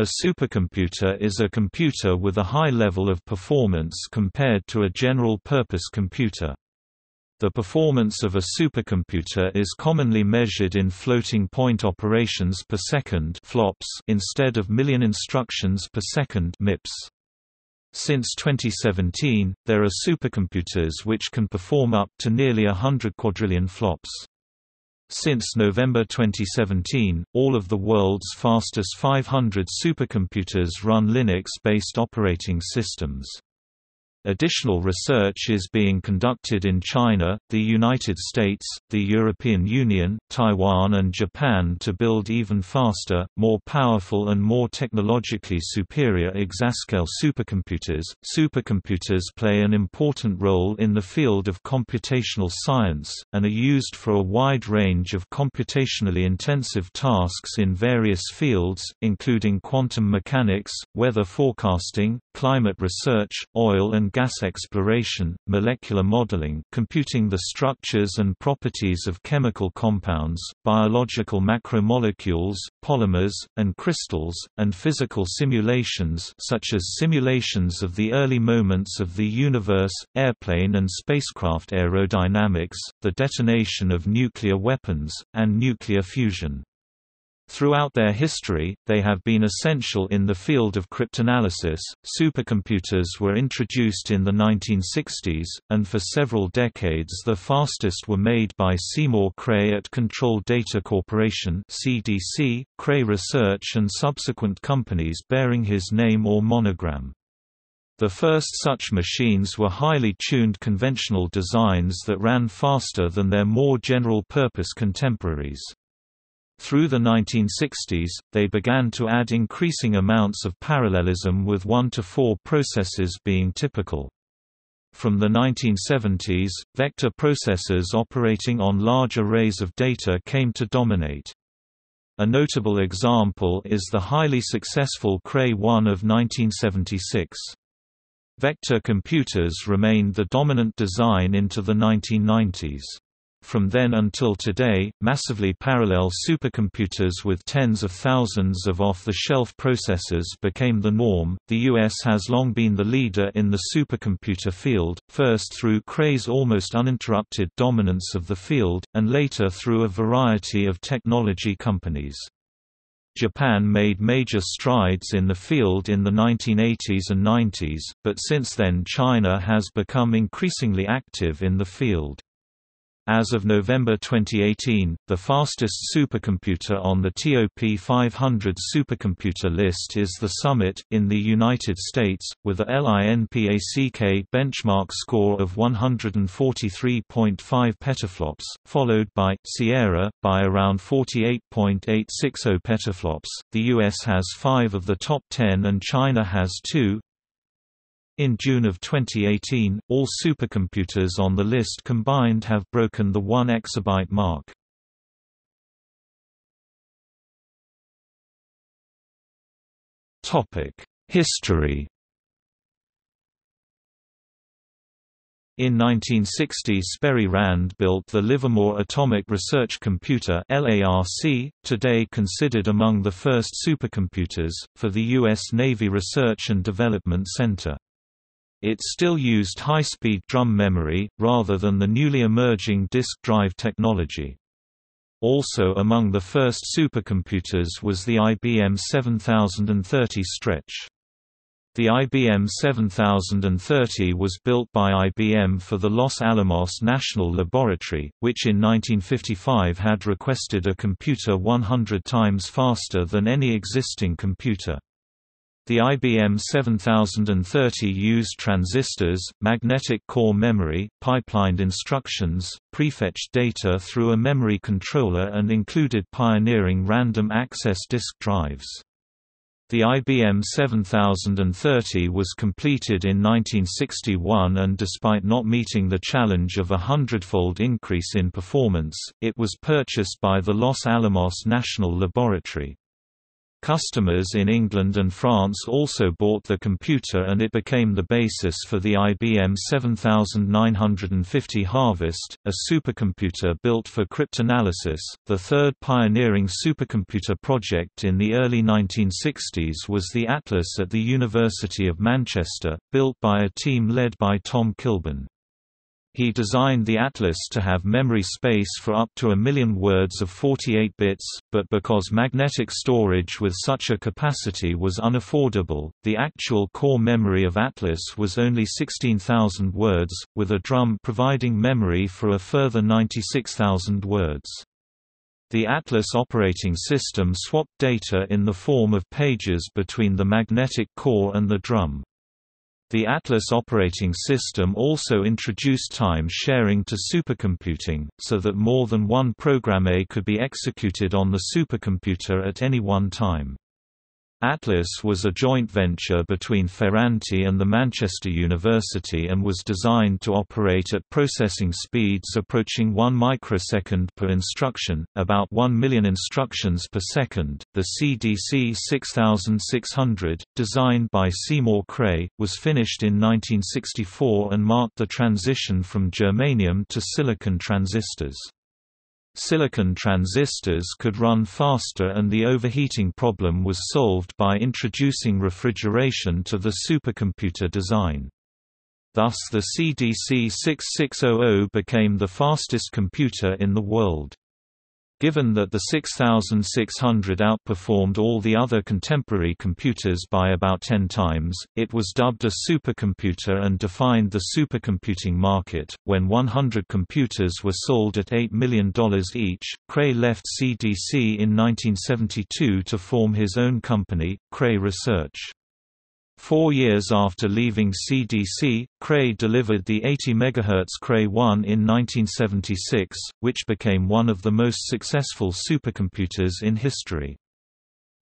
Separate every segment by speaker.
Speaker 1: A supercomputer is a computer with a high level of performance compared to a general-purpose computer. The performance of a supercomputer is commonly measured in floating point operations per second flops instead of million instructions per second MIPS. Since 2017, there are supercomputers which can perform up to nearly a hundred quadrillion flops. Since November 2017, all of the world's fastest 500 supercomputers run Linux-based operating systems. Additional research is being conducted in China, the United States, the European Union, Taiwan and Japan to build even faster, more powerful and more technologically superior exascale supercomputers. Supercomputers play an important role in the field of computational science, and are used for a wide range of computationally intensive tasks in various fields, including quantum mechanics, weather forecasting, climate research, oil and gas exploration, molecular modeling computing the structures and properties of chemical compounds, biological macromolecules, polymers, and crystals, and physical simulations such as simulations of the early moments of the universe, airplane and spacecraft aerodynamics, the detonation of nuclear weapons, and nuclear fusion. Throughout their history, they have been essential in the field of cryptanalysis. Supercomputers were introduced in the 1960s, and for several decades the fastest were made by Seymour Cray at Control Data Corporation (CDC), Cray Research, and subsequent companies bearing his name or monogram. The first such machines were highly tuned conventional designs that ran faster than their more general-purpose contemporaries. Through the 1960s, they began to add increasing amounts of parallelism with 1 to 4 processes being typical. From the 1970s, vector processors operating on large arrays of data came to dominate. A notable example is the highly successful Cray-1 of 1976. Vector computers remained the dominant design into the 1990s. From then until today, massively parallel supercomputers with tens of thousands of off-the-shelf processors became the norm. The US has long been the leader in the supercomputer field, first through Cray's almost uninterrupted dominance of the field, and later through a variety of technology companies. Japan made major strides in the field in the 1980s and 90s, but since then China has become increasingly active in the field. As of November 2018, the fastest supercomputer on the TOP 500 supercomputer list is the Summit, in the United States, with a LINPACK benchmark score of 143.5 petaflops, followed by Sierra, by around 48.860 petaflops. The US has five of the top 10 and China has two, in June of 2018, all supercomputers on the list combined have broken the 1 exabyte mark. History In 1960 Sperry Rand built the Livermore Atomic Research Computer LARC, today considered among the first supercomputers, for the U.S. Navy Research and Development Center. It still used high-speed drum memory, rather than the newly emerging disk drive technology. Also among the first supercomputers was the IBM 7030 Stretch. The IBM 7030 was built by IBM for the Los Alamos National Laboratory, which in 1955 had requested a computer 100 times faster than any existing computer. The IBM 7030 used transistors, magnetic core memory, pipelined instructions, prefetched data through a memory controller and included pioneering random access disk drives. The IBM 7030 was completed in 1961 and despite not meeting the challenge of a hundredfold increase in performance, it was purchased by the Los Alamos National Laboratory. Customers in England and France also bought the computer and it became the basis for the IBM 7950 Harvest, a supercomputer built for cryptanalysis. The third pioneering supercomputer project in the early 1960s was the Atlas at the University of Manchester, built by a team led by Tom Kilburn. He designed the Atlas to have memory space for up to a million words of 48 bits, but because magnetic storage with such a capacity was unaffordable, the actual core memory of Atlas was only 16,000 words, with a drum providing memory for a further 96,000 words. The Atlas operating system swapped data in the form of pages between the magnetic core and the drum. The Atlas operating system also introduced time sharing to supercomputing, so that more than one program A could be executed on the supercomputer at any one time. Atlas was a joint venture between Ferranti and the Manchester University and was designed to operate at processing speeds approaching 1 microsecond per instruction, about 1 million instructions per second. The CDC 6600, designed by Seymour Cray, was finished in 1964 and marked the transition from germanium to silicon transistors. Silicon transistors could run faster and the overheating problem was solved by introducing refrigeration to the supercomputer design. Thus the CDC 6600 became the fastest computer in the world. Given that the 6600 outperformed all the other contemporary computers by about 10 times, it was dubbed a supercomputer and defined the supercomputing market. When 100 computers were sold at $8 million each, Cray left CDC in 1972 to form his own company, Cray Research. Four years after leaving CDC, Cray delivered the 80 MHz Cray 1 in 1976, which became one of the most successful supercomputers in history.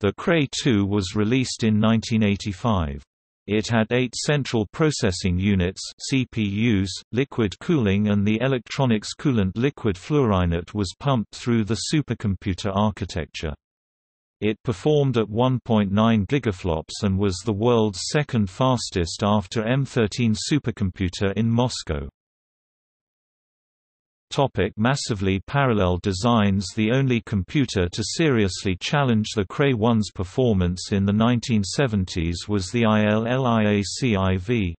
Speaker 1: The Cray 2 was released in 1985. It had eight central processing units CPUs, liquid cooling and the electronics coolant liquid fluorinates was pumped through the supercomputer architecture. It performed at 1.9 gigaflops and was the world's second fastest after M13 supercomputer in Moscow. Topic massively parallel designs The only computer to seriously challenge the Cray 1's performance in the 1970s was the ILLIAC-IV.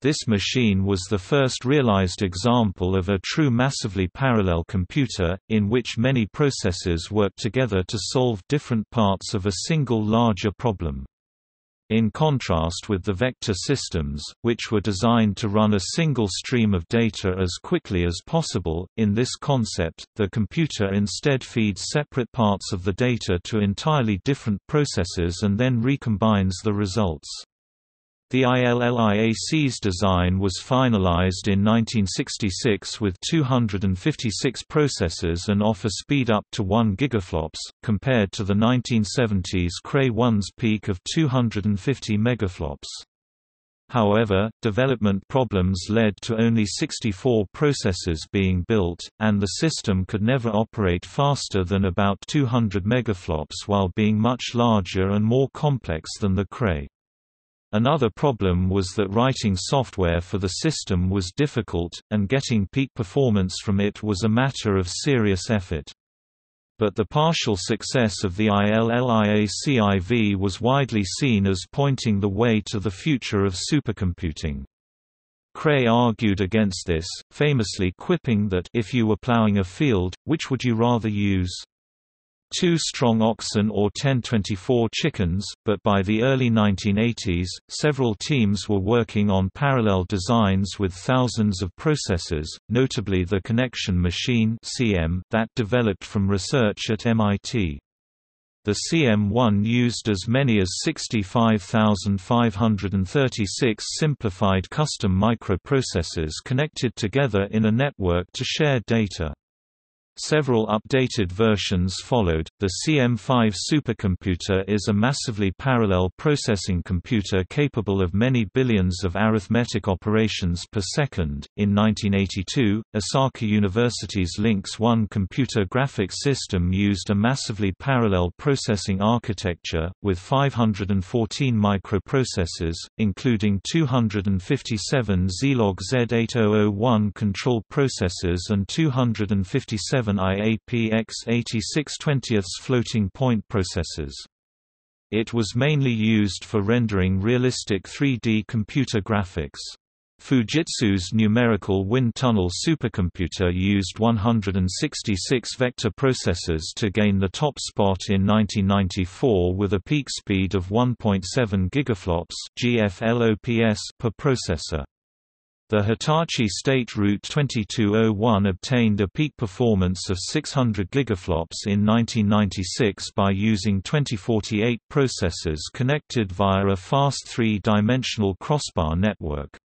Speaker 1: This machine was the first realized example of a true massively parallel computer, in which many processors work together to solve different parts of a single larger problem. In contrast with the vector systems, which were designed to run a single stream of data as quickly as possible, in this concept, the computer instead feeds separate parts of the data to entirely different processors and then recombines the results. The ILLIAC's design was finalized in 1966 with 256 processors and offer speed up to 1 gigaflops, compared to the 1970s Cray 1's peak of 250 megaflops. However, development problems led to only 64 processors being built, and the system could never operate faster than about 200 megaflops while being much larger and more complex than the Cray. Another problem was that writing software for the system was difficult, and getting peak performance from it was a matter of serious effort. But the partial success of the ILLIAC-IV was widely seen as pointing the way to the future of supercomputing. Cray argued against this, famously quipping that if you were plowing a field, which would you rather use? Two strong oxen or 1024 chickens, but by the early 1980s, several teams were working on parallel designs with thousands of processors, notably the Connection Machine that developed from research at MIT. The CM1 used as many as 65,536 simplified custom microprocessors connected together in a network to share data. Several updated versions followed. The CM5 supercomputer is a massively parallel processing computer capable of many billions of arithmetic operations per second. In 1982, Osaka University's LINKS-1 computer graphics system used a massively parallel processing architecture, with 514 microprocessors, including 257 Zilog Z8001 control processors and 257 7 IAPX 86 20 floating point processors. It was mainly used for rendering realistic 3D computer graphics. Fujitsu's numerical wind tunnel supercomputer used 166 vector processors to gain the top spot in 1994 with a peak speed of 1.7 gigaflops GFLOPS per processor. The Hitachi State Route 2201 obtained a peak performance of 600 gigaflops in 1996 by using 2048 processors connected via a fast three-dimensional crossbar network.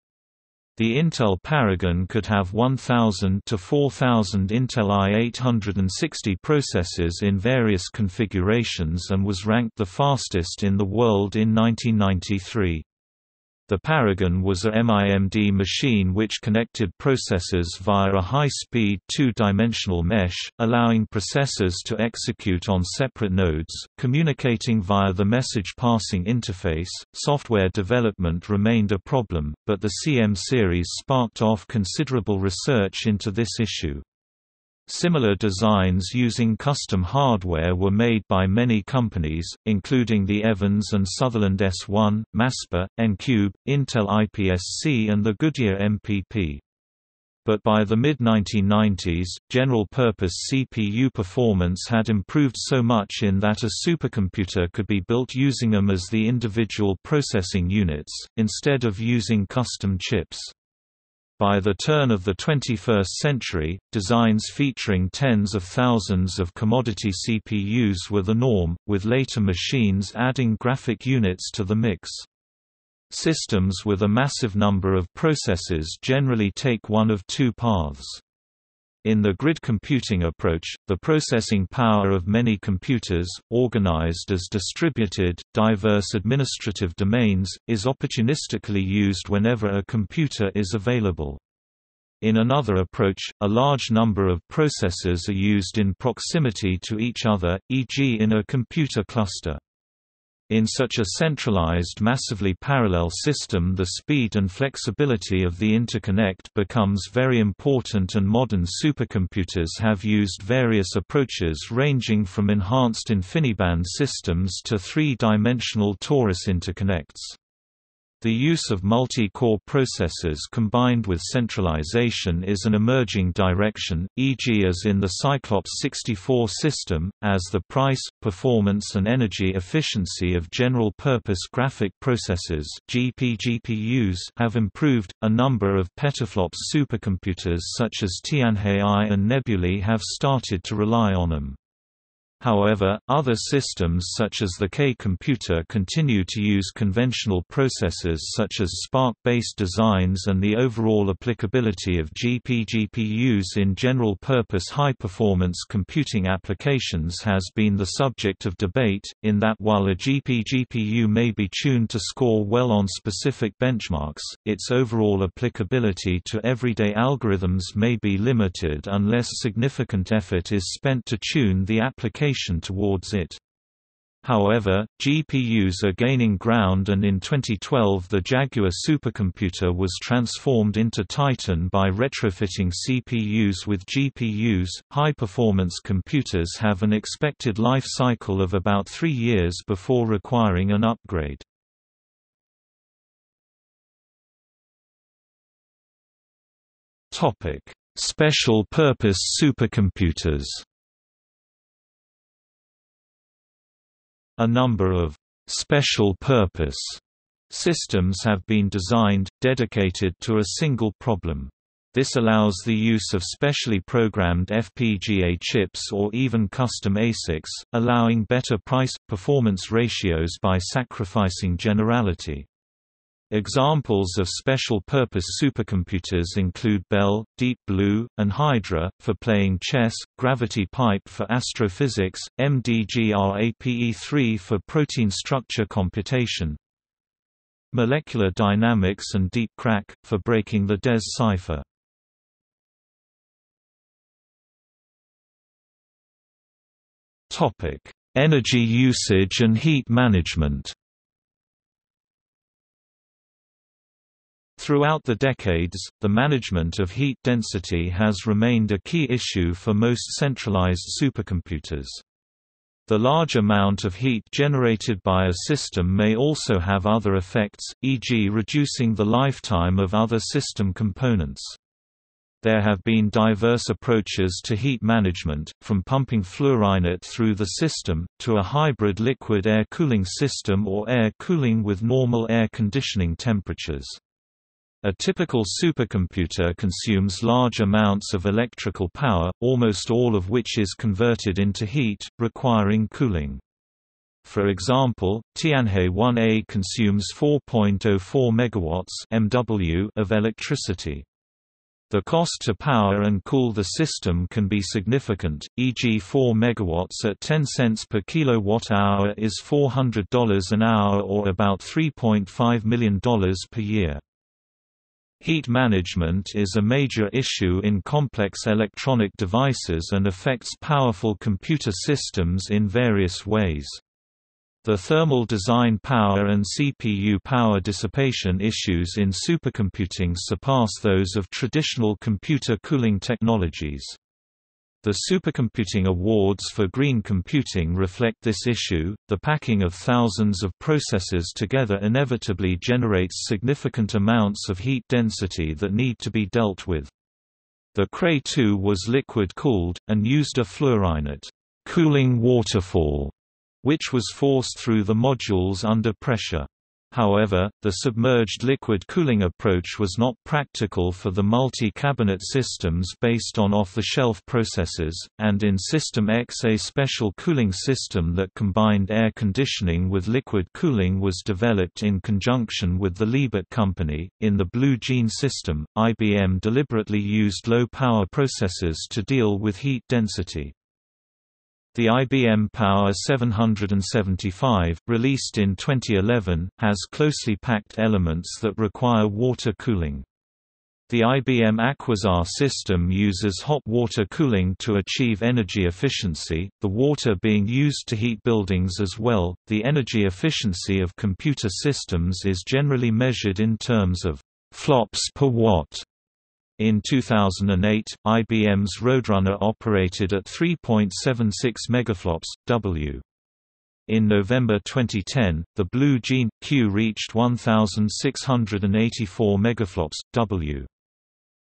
Speaker 1: The Intel Paragon could have 1,000 to 4,000 Intel i860 processors in various configurations and was ranked the fastest in the world in 1993. The Paragon was a MIMD machine which connected processors via a high-speed two-dimensional mesh, allowing processors to execute on separate nodes, communicating via the message passing interface. Software development remained a problem, but the CM series sparked off considerable research into this issue. Similar designs using custom hardware were made by many companies, including the Evans and Sutherland S1, MasPar, N-Cube, Intel IPSC and the Goodyear MPP. But by the mid-1990s, general-purpose CPU performance had improved so much in that a supercomputer could be built using them as the individual processing units, instead of using custom chips. By the turn of the 21st century, designs featuring tens of thousands of commodity CPUs were the norm, with later machines adding graphic units to the mix. Systems with a massive number of processors generally take one of two paths. In the grid computing approach, the processing power of many computers, organized as distributed, diverse administrative domains, is opportunistically used whenever a computer is available. In another approach, a large number of processors are used in proximity to each other, e.g. in a computer cluster. In such a centralized massively parallel system the speed and flexibility of the interconnect becomes very important and modern supercomputers have used various approaches ranging from enhanced InfiniBand systems to three-dimensional torus interconnects. The use of multi-core processors combined with centralization is an emerging direction, e.g. as in the Cyclops 64 system, as the price, performance and energy efficiency of general-purpose graphic processors GPGPUs have improved. A number of petaflops supercomputers such as Tianhe I and Nebulae have started to rely on them. However, other systems such as the K computer continue to use conventional processors such as SPARC-based designs and the overall applicability of GPGPUs in general-purpose high-performance computing applications has been the subject of debate, in that while a GPGPU may be tuned to score well on specific benchmarks, its overall applicability to everyday algorithms may be limited unless significant effort is spent to tune the application towards it. However, GPUs are gaining ground and in 2012 the Jaguar supercomputer was transformed into Titan by retrofitting CPUs with GPUs. High-performance computers have an expected life cycle of about three years before requiring an upgrade. Topic: Special purpose supercomputers A number of special-purpose systems have been designed, dedicated to a single problem. This allows the use of specially programmed FPGA chips or even custom ASICs, allowing better price-performance ratios by sacrificing generality. Examples of special-purpose supercomputers include Belle, Deep Blue, and Hydra, for playing chess, Gravity Pipe for astrophysics, MDGRAPE3 for protein structure computation, Molecular Dynamics and Deep Crack, for breaking the DES cipher. Energy usage and heat management Throughout the decades, the management of heat density has remained a key issue for most centralized supercomputers. The large amount of heat generated by a system may also have other effects, e.g. reducing the lifetime of other system components. There have been diverse approaches to heat management, from pumping Fluorinert through the system, to a hybrid liquid air cooling system or air cooling with normal air conditioning temperatures. A typical supercomputer consumes large amounts of electrical power, almost all of which is converted into heat, requiring cooling. For example, Tianhe 1A consumes 4.04 MW MW of electricity. The cost to power and cool the system can be significant, e.g. 4 MW at 10 cents per kilowatt-hour is $400 an hour or about $3.5 million per year. Heat management is a major issue in complex electronic devices and affects powerful computer systems in various ways. The thermal design power and CPU power dissipation issues in supercomputing surpass those of traditional computer cooling technologies. The Supercomputing Awards for Green Computing reflect this issue. The packing of thousands of processors together inevitably generates significant amounts of heat density that need to be dealt with. The Cray 2 was liquid cooled, and used a Fluorinert cooling waterfall, which was forced through the modules under pressure. However, the submerged liquid cooling approach was not practical for the multi-cabinet systems based on off-the-shelf processors, and in System X a special cooling system that combined air conditioning with liquid cooling was developed in conjunction with the Liebert Company. In the Blue Gene system, IBM deliberately used low-power processors to deal with heat density. The IBM Power 775, released in 2011, has closely packed elements that require water cooling. The IBM Aquasar system uses hot water cooling to achieve energy efficiency, the water being used to heat buildings as well. The energy efficiency of computer systems is generally measured in terms of flops per watt in 2008, IBM's Roadrunner operated at 3.76 megaflops, W. In November 2010, the Blue Gene Q reached 1684 megaflops, W.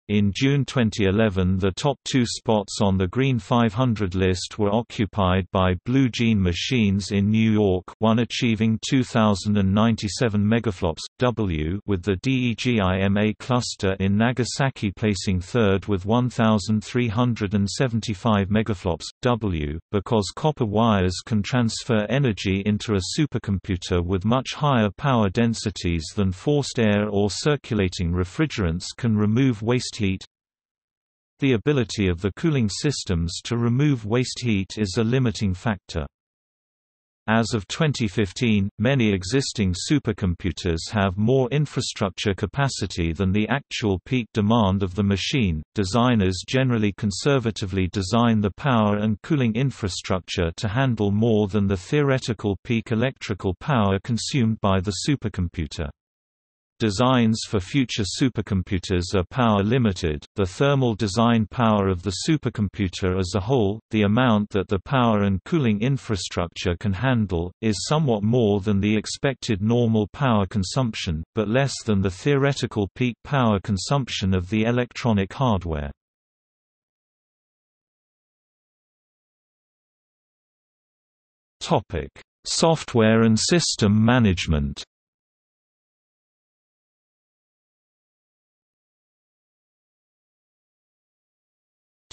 Speaker 1: In June 2011 the top two spots on the Green 500 list were occupied by Blue Gene machines in New York one achieving 2097 megaflops, W with the DEGIMA cluster in Nagasaki placing third with 1375 megaflops, W, because copper wires can transfer energy into a supercomputer with much higher power densities than forced air or circulating refrigerants can remove waste heat The ability of the cooling systems to remove waste heat is a limiting factor. As of 2015, many existing supercomputers have more infrastructure capacity than the actual peak demand of the machine. Designers generally conservatively design the power and cooling infrastructure to handle more than the theoretical peak electrical power consumed by the supercomputer. Designs for future supercomputers are power limited, the thermal design power of the supercomputer as a whole, the amount that the power and cooling infrastructure can handle, is somewhat more than the expected normal power consumption, but less than the theoretical peak power consumption of the electronic hardware. Software and system management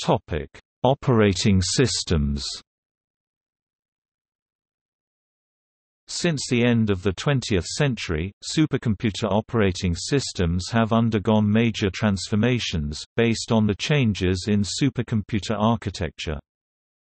Speaker 1: Topic: Operating systems. Since the end of the 20th century, supercomputer operating systems have undergone major transformations, based on the changes in supercomputer architecture.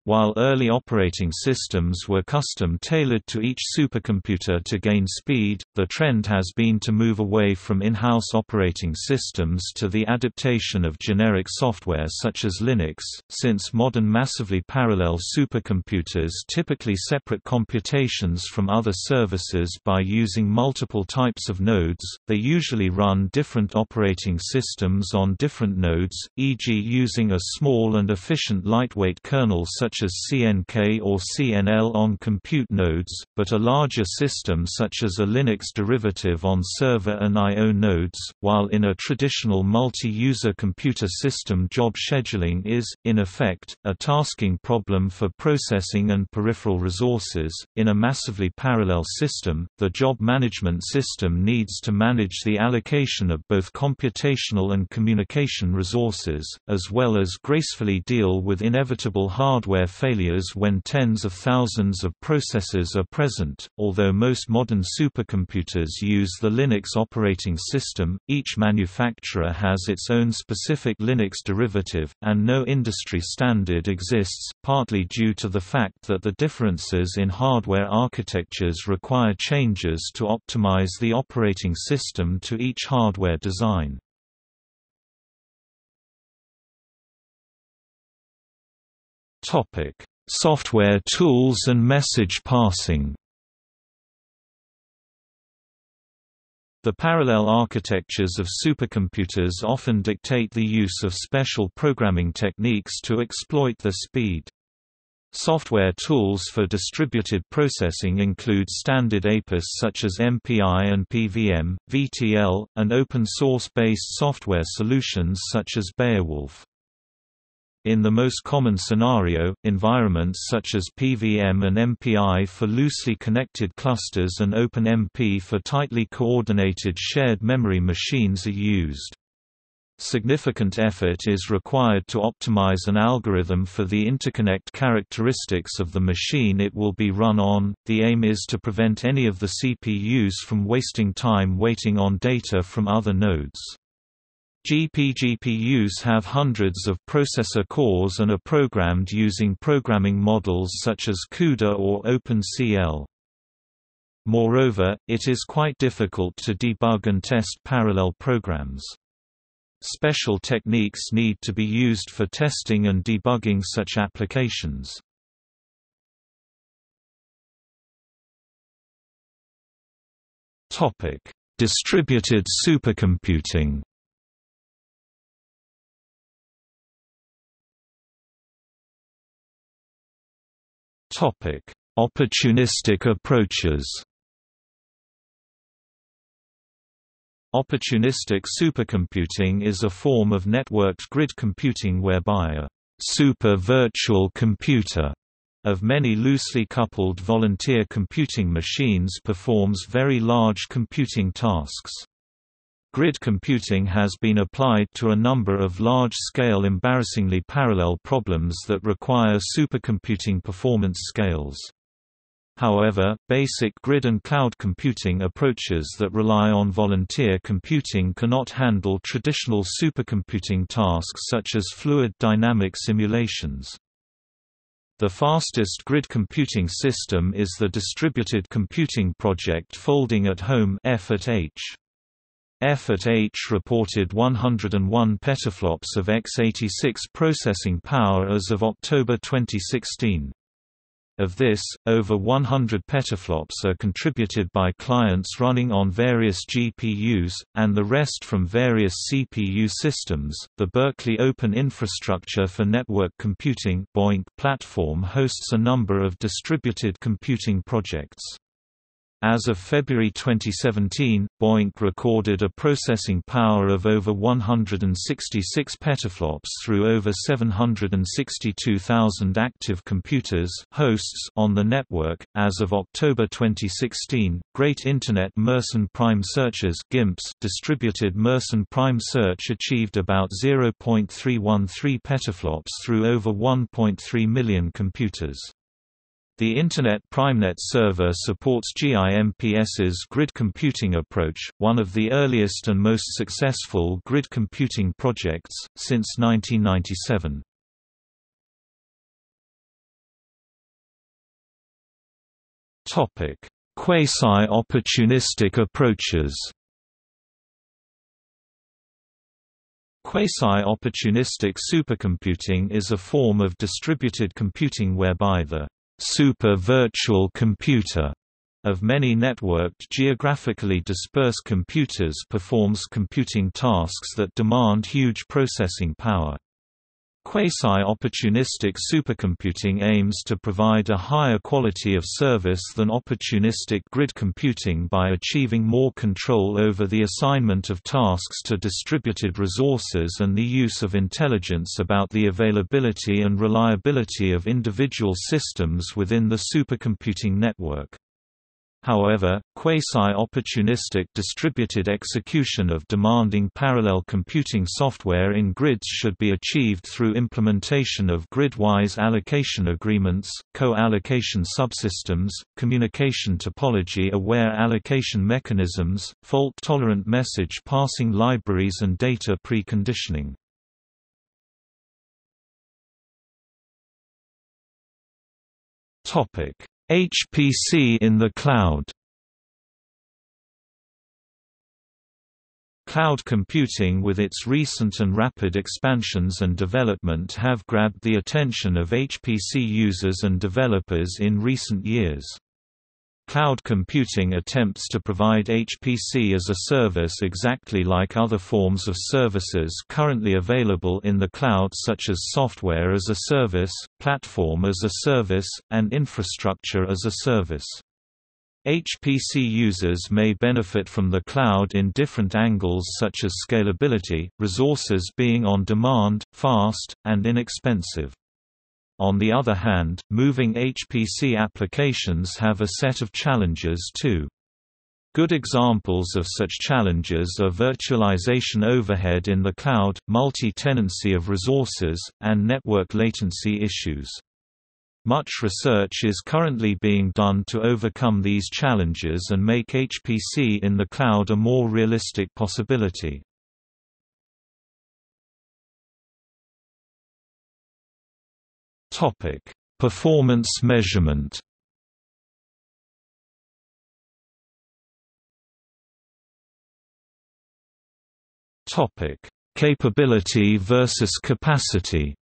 Speaker 1: While early operating systems were custom-tailored to each supercomputer to gain speed, the trend has been to move away from in-house operating systems to the adaptation of generic software such as Linux. Since modern massively parallel supercomputers typically separate computations from other services by using multiple types of nodes, they usually run different operating systems on different nodes, e.g. using a small and efficient lightweight kernel such such as CNK or CNL on compute nodes, but a larger system such as a Linux derivative on server and I.O. nodes, while in a traditional multi-user computer system job scheduling is, in effect, a tasking problem for processing and peripheral resources. In a massively parallel system, the job management system needs to manage the allocation of both computational and communication resources, as well as gracefully deal with inevitable hardware failures when tens of thousands of processors are present. Although most modern supercomputers use the Linux operating system, each manufacturer has its own specific Linux derivative, and no industry standard exists, partly due to the fact that the differences in hardware architectures require changes to optimize the operating system to each hardware design. Topic: Software tools and message passing. The parallel architectures of supercomputers often dictate the use of special programming techniques to exploit their speed. Software tools for distributed processing include standard APIS such as MPI and PVM, VTL, and open-source-based software solutions such as Beowulf. In the most common scenario, environments such as PVM and MPI for loosely connected clusters and OpenMP for tightly coordinated shared memory machines are used. Significant effort is required to optimize an algorithm for the interconnect characteristics of the machine it will be run on. The aim is to prevent any of the CPUs from wasting time waiting on data from other nodes. GPGPUs have hundreds of processor cores and are programmed using programming models such as CUDA or OpenCL. Moreover, it is quite difficult to debug and test parallel programs. Special techniques need to be used for testing and debugging such applications. Distributed supercomputing Topic: Opportunistic approaches. Opportunistic supercomputing is a form of networked grid computing whereby a super virtual computer of many loosely coupled volunteer computing machines performs very large computing tasks. Grid computing has been applied to a number of large-scale embarrassingly parallel problems that require supercomputing performance scales. However, basic grid and cloud computing approaches that rely on volunteer computing cannot handle traditional supercomputing tasks such as fluid dynamic simulations. The fastest grid computing system is the Distributed Computing Project Folding at Home F at H. F at H reported 101 petaflops of x86 processing power as of October 2016. Of this, over 100 petaflops are contributed by clients running on various GPUs, and the rest from various CPU systems. The Berkeley Open Infrastructure for Network Computing platform hosts a number of distributed computing projects. As of February 2017, BOINC recorded a processing power of over 166 petaflops through over 762,000 active computers hosts on the network. As of October 2016, Great Internet Mersenne Prime Searchers GIMPs distributed Mersenne Prime Search achieved about 0.313 petaflops through over 1.3 million computers. The Internet PrimeNet server supports GIMPS's grid computing approach, one of the earliest and most successful grid computing projects, since 1997. Quasi-opportunistic approaches Quasi-opportunistic supercomputing is a form of distributed computing whereby the super virtual computer of many networked geographically dispersed computers performs computing tasks that demand huge processing power. Quasi-opportunistic supercomputing aims to provide a higher quality of service than opportunistic grid computing by achieving more control over the assignment of tasks to distributed resources and the use of intelligence about the availability and reliability of individual systems within the supercomputing network. However, quasi-opportunistic distributed execution of demanding parallel computing software in grids should be achieved through implementation of grid-wise allocation agreements, co-allocation subsystems, communication topology-aware allocation mechanisms, fault-tolerant message passing libraries and data preconditioning. Topic HPC in the cloud Cloud computing with its recent and rapid expansions and development have grabbed the attention of HPC users and developers in recent years. Cloud computing attempts to provide HPC as a service exactly like other forms of services currently available in the cloud such as software as a service, platform as a service, and infrastructure as a service. HPC users may benefit from the cloud in different angles such as scalability, resources being on demand, fast, and inexpensive. On the other hand, moving HPC applications have a set of challenges too. Good examples of such challenges are virtualization overhead in the cloud, multi-tenancy of resources, and network latency issues. Much research is currently being done to overcome these challenges and make HPC in the cloud a more realistic possibility. Topic: Performance measurement. Topic: Capability versus capacity.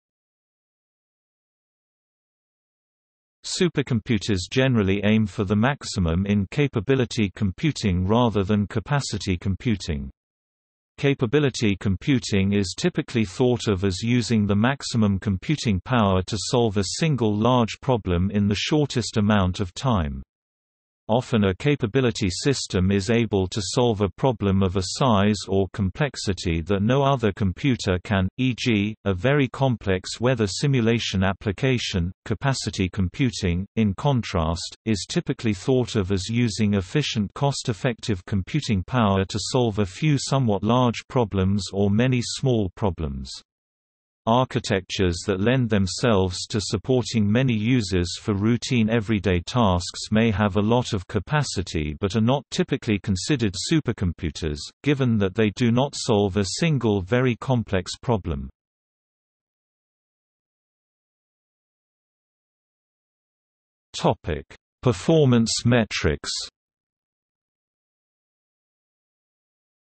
Speaker 1: Supercomputers generally aim for the maximum in capability computing rather than capacity computing. Capability computing is typically thought of as using the maximum computing power to solve a single large problem in the shortest amount of time. Often a capability system is able to solve a problem of a size or complexity that no other computer can, e.g., a very complex weather simulation application. Capacity computing, in contrast, is typically thought of as using efficient cost-effective computing power to solve a few somewhat large problems or many small problems. Architectures that lend themselves to supporting many users for routine everyday tasks may have a lot of capacity but are not typically considered supercomputers, given that they do not solve a single very complex problem. Performance metrics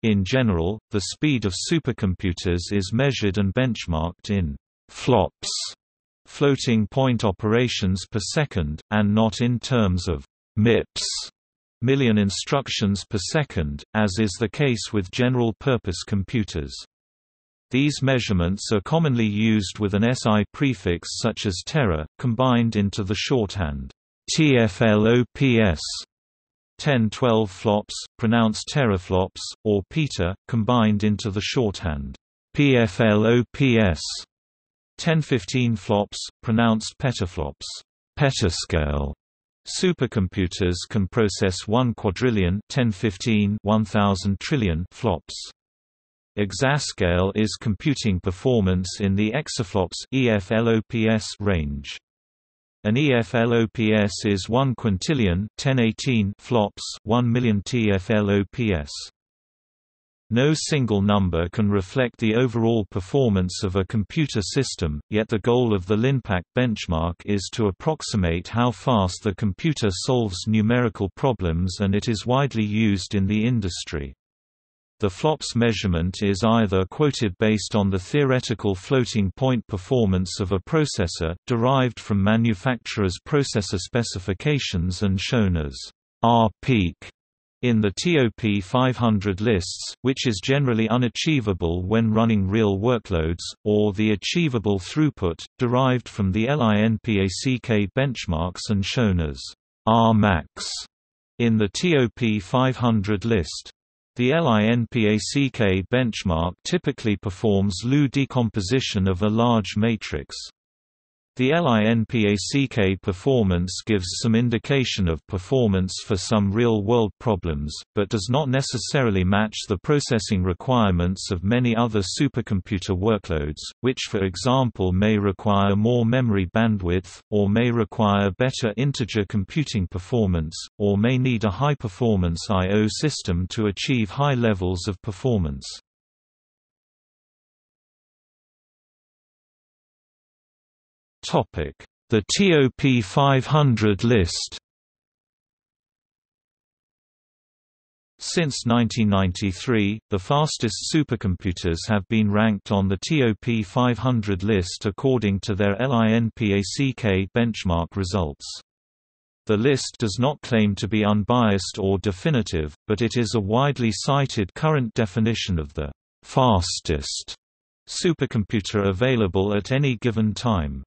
Speaker 1: In general, the speed of supercomputers is measured and benchmarked in flops floating point operations per second, and not in terms of MIPS million instructions per second, as is the case with general-purpose computers. These measurements are commonly used with an SI prefix such as tera, combined into the shorthand TFLOPS 10-12 flops, pronounced teraflops, or peta, combined into the shorthand PFLOPS. 10-15 flops, pronounced petaflops, petascale. Supercomputers can process 1 quadrillion 1015 1000 trillion flops. Exascale is computing performance in the exaflops EFLOPS range. An EFLOPS is 1 quintillion 1018 flops 1 million TFLOPS. No single number can reflect the overall performance of a computer system, yet the goal of the LINPACK benchmark is to approximate how fast the computer solves numerical problems and it is widely used in the industry. The FLOPS measurement is either quoted based on the theoretical floating point performance of a processor, derived from manufacturer's processor specifications and shown as R-peak in the TOP 500 lists, which is generally unachievable when running real workloads, or the achievable throughput, derived from the LINPACK benchmarks and shown as R-max in the TOP 500 list. The LINPACK benchmark typically performs LU decomposition of a large matrix. The LINPACK performance gives some indication of performance for some real-world problems, but does not necessarily match the processing requirements of many other supercomputer workloads, which for example may require more memory bandwidth, or may require better integer computing performance, or may need a high-performance I.O. system to achieve high levels of performance. The TOP 500 list Since 1993, the fastest supercomputers have been ranked on the TOP 500 list according to their LINPACK benchmark results. The list does not claim to be unbiased or definitive, but it is a widely cited current definition of the fastest supercomputer available at any given time.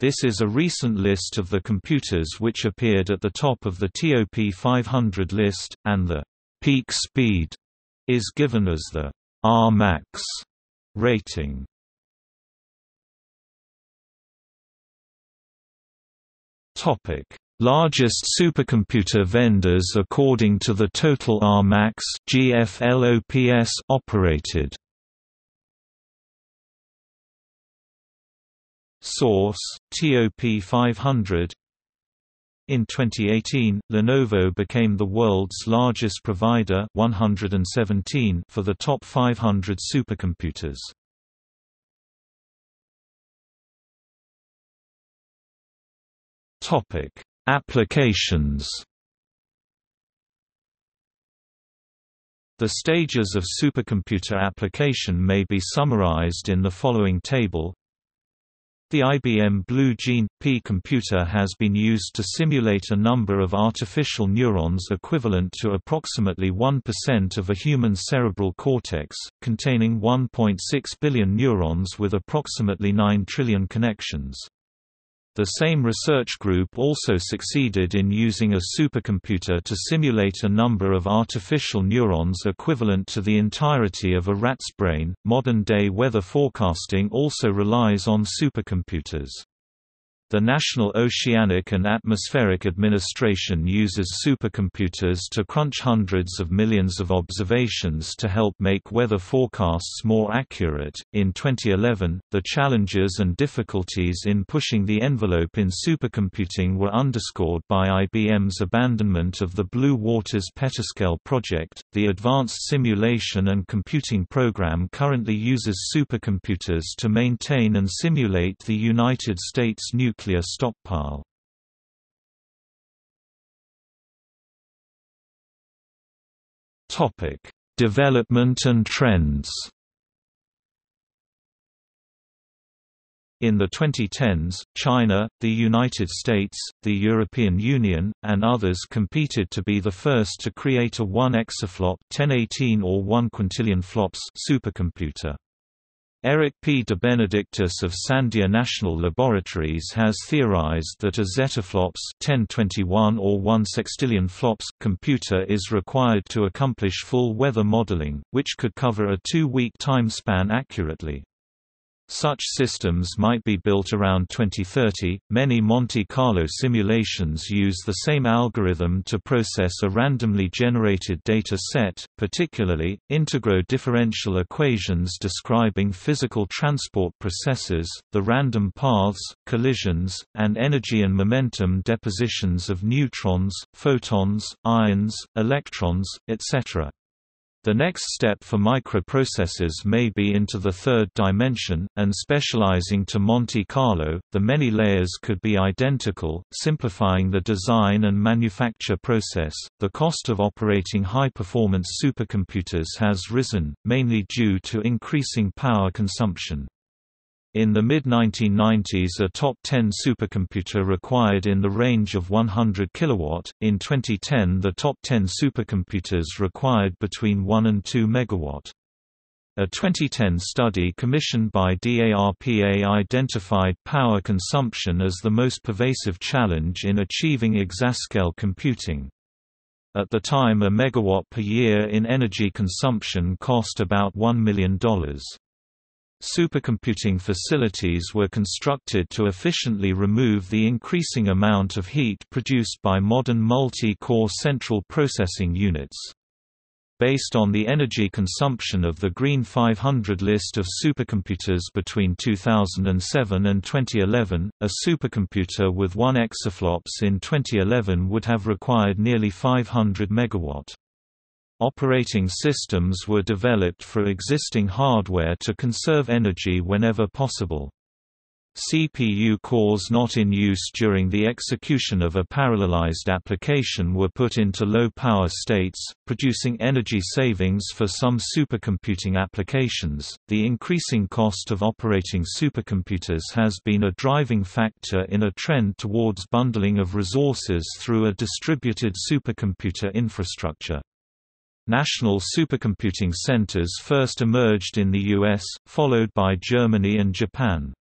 Speaker 1: This is a recent list of the computers which appeared at the top of the TOP 500 list, and the peak speed is given as the R-max rating. Topic: Largest supercomputer vendors according to the total R-max GFLOPS operated. Source: TOP 500 in 2018, Lenovo became the world's largest provider 117 for the top 500 supercomputers. Topic: Applications. The stages of supercomputer application may be summarized in the following table the IBM Blue Gene P computer has been used to simulate a number of artificial neurons equivalent to approximately 1% of a human cerebral cortex, containing 1.6 billion neurons with approximately 9 trillion connections. The same research group also succeeded in using a supercomputer to simulate a number of artificial neurons equivalent to the entirety of a rat's brain. Modern day weather forecasting also relies on supercomputers. The National Oceanic and Atmospheric Administration uses supercomputers to crunch hundreds of millions of observations to help make weather forecasts more accurate. In 2011, the challenges and difficulties in pushing the envelope in supercomputing were underscored by IBM's abandonment of the Blue Waters Petascale project. The Advanced Simulation and Computing Program currently uses supercomputers to maintain and simulate the United States nuclear nuclear stockpile. Topic: Development and trends. In the 2010s, China, the United States, the European Union, and others competed to be the first to create a 1 exaflop 1018 or 1 quintillion flops supercomputer. Eric P. DeBenedictis of Sandia National Laboratories has theorized that a zettaflops 1021 or 1 sextillion flops computer is required to accomplish full weather modeling, which could cover a two-week time span accurately. Such systems might be built around 2030. Many Monte Carlo simulations use the same algorithm to process a randomly generated data set, particularly, integral differential equations describing physical transport processes, the random paths, collisions, and energy and momentum depositions of neutrons, photons, ions, electrons, etc. The next step for microprocessors may be into the third dimension, and specializing to Monte Carlo, the many layers could be identical, simplifying the design and manufacture process. The cost of operating high-performance supercomputers has risen, mainly due to increasing power consumption. In the mid-1990s a top 10 supercomputer required in the range of 100 kW, in 2010 the top 10 supercomputers required between 1 and 2 MW. A 2010 study commissioned by DARPA identified power consumption as the most pervasive challenge in achieving exascale computing. At the time a megawatt per year in energy consumption cost about $1 million. Supercomputing facilities were constructed to efficiently remove the increasing amount of heat produced by modern multi-core central processing units. Based on the energy consumption of the Green 500 list of supercomputers between 2007 and 2011, a supercomputer with 1 exaflops in 2011 would have required nearly 500 megawatt. Operating systems were developed for existing hardware to conserve energy whenever possible. CPU cores not in use during the execution of a parallelized application were put into low power states, producing energy savings for some supercomputing applications. The increasing cost of operating supercomputers has been a driving factor in a trend towards bundling of resources through a distributed supercomputer infrastructure. National supercomputing centers first emerged in the US, followed by Germany and Japan.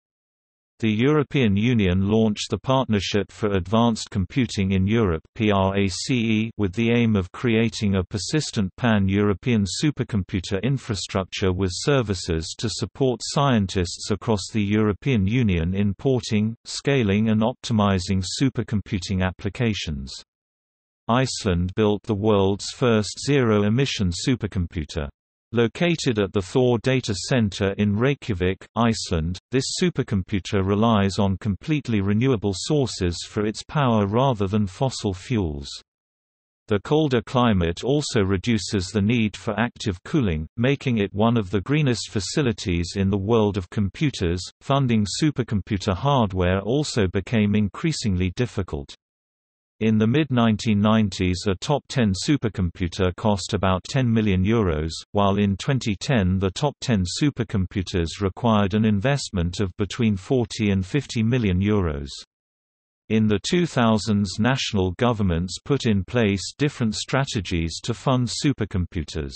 Speaker 1: The European Union launched the Partnership for Advanced Computing in Europe with the aim of creating a persistent pan-European supercomputer infrastructure with services to support scientists across the European Union in porting, scaling and optimizing supercomputing applications. Iceland built the world's first zero-emission supercomputer. Located at the Thor Data Center in Reykjavik, Iceland, this supercomputer relies on completely renewable sources for its power rather than fossil fuels. The colder climate also reduces the need for active cooling, making it one of the greenest facilities in the world of computers. Funding supercomputer hardware also became increasingly difficult. In the mid-1990s a top 10 supercomputer cost about €10 million, Euros, while in 2010 the top 10 supercomputers required an investment of between 40 and 50 million euros. In the 2000s national governments put in place different strategies to fund supercomputers.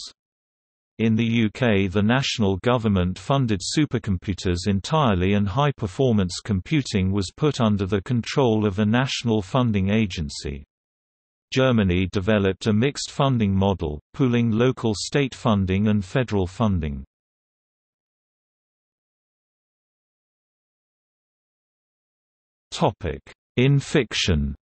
Speaker 1: In the UK the national government funded supercomputers entirely and high-performance computing was put under the control of a national funding agency. Germany developed a mixed funding model, pooling local state funding and federal funding. In fiction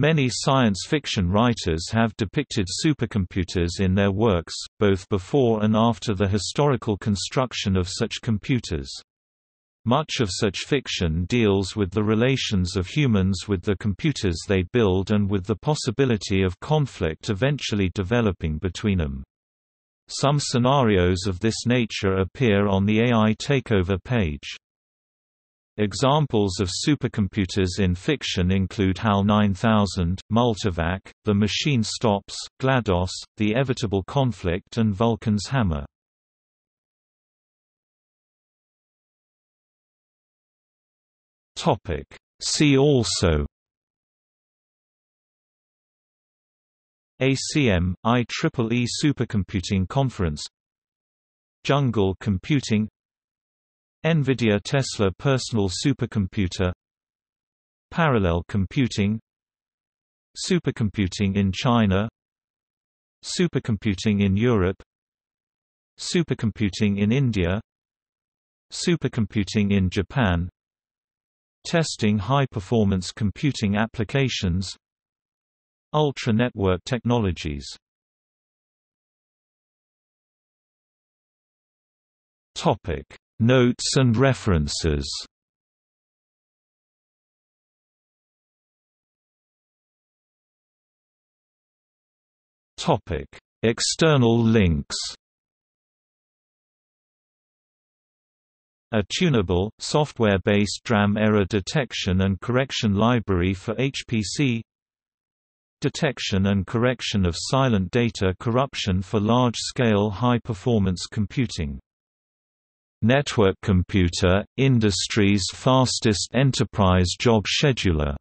Speaker 1: Many science fiction writers have depicted supercomputers in their works, both before and after the historical construction of such computers. Much of such fiction deals with the relations of humans with the computers they build and with the possibility of conflict eventually developing between them. Some scenarios of this nature appear on the AI Takeover page. Examples of supercomputers in fiction include HAL 9000, Multivac, The Machine Stops, GLaDOS, The Evitable Conflict and Vulcan's Hammer. See also. ACM, IEEE Supercomputing Conference. Jungle Computing NVIDIA Tesla Personal Supercomputer Parallel computing Supercomputing in China Supercomputing in Europe Supercomputing in India Supercomputing in Japan Testing high-performance computing applications Ultra-network technologies Notes and references. Topic External links. A tunable, software-based DRAM error detection and correction library for HPC Detection and correction of silent data corruption for large-scale high-performance computing Network Computer, industry's fastest enterprise job scheduler